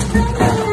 thank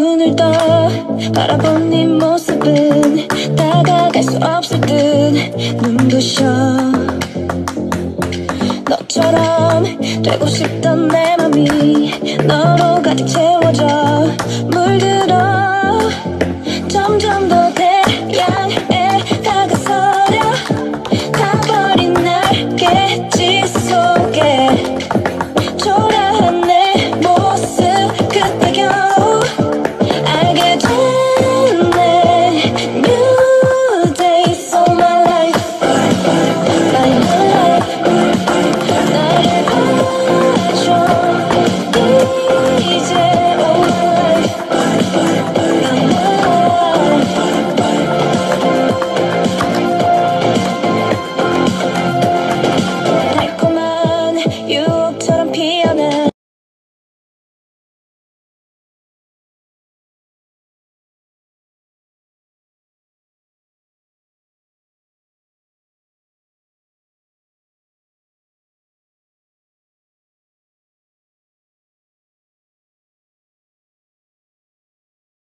눈을 떠 바라본 네 모습은 다가갈 수 없을 듯 눈부셔. 너처럼 되고 싶던 내 맘이 너로 가득 채워져 물들어. 점점